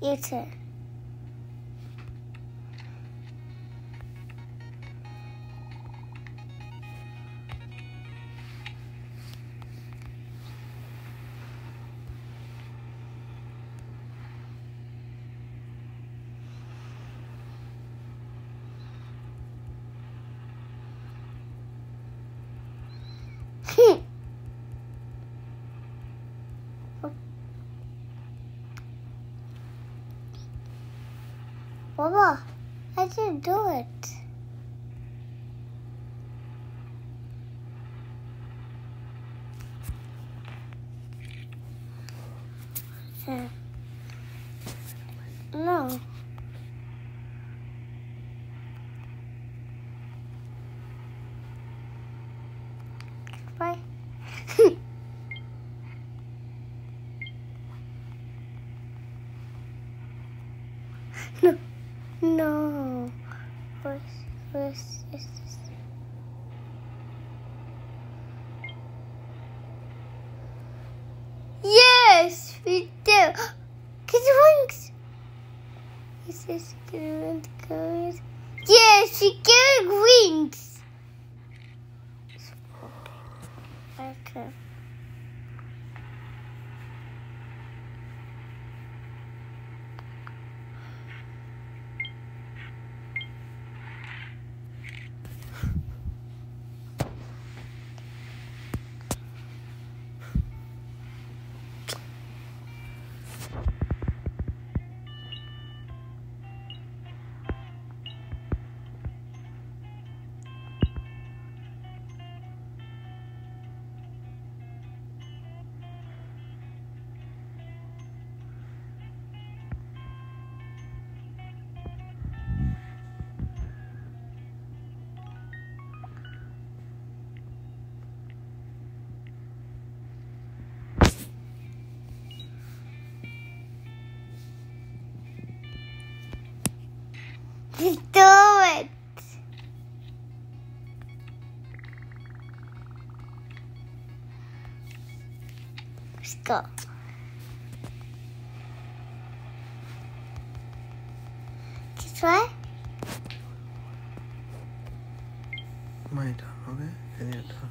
You too. Baba, I didn't do it. Uh, No. Bye. no. No. This? Yes, we do. The wings. Is this good? Good. Yes, we get wings. Okay. Just do it. Let's go. This way? My turn, okay? And your turn.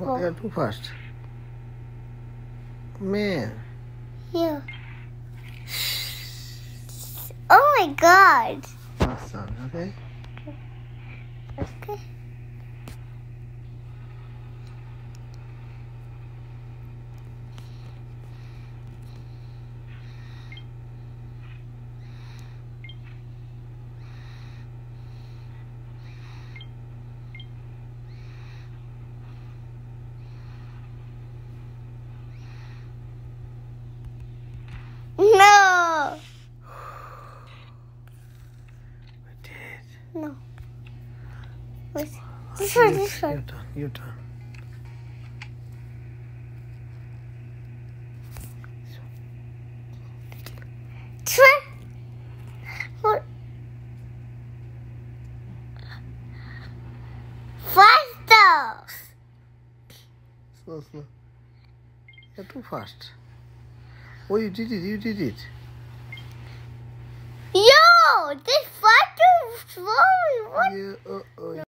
Oh, you're too fast. Man. Yeah. Oh my god. Awesome, okay? Okay. No. We did. No. Wait. This one, this one. Your turn, your turn. This. What? Faster. Slow, slow. You're too fast. Oh, you did it, you did it. Yo, this What? You, uh, oh,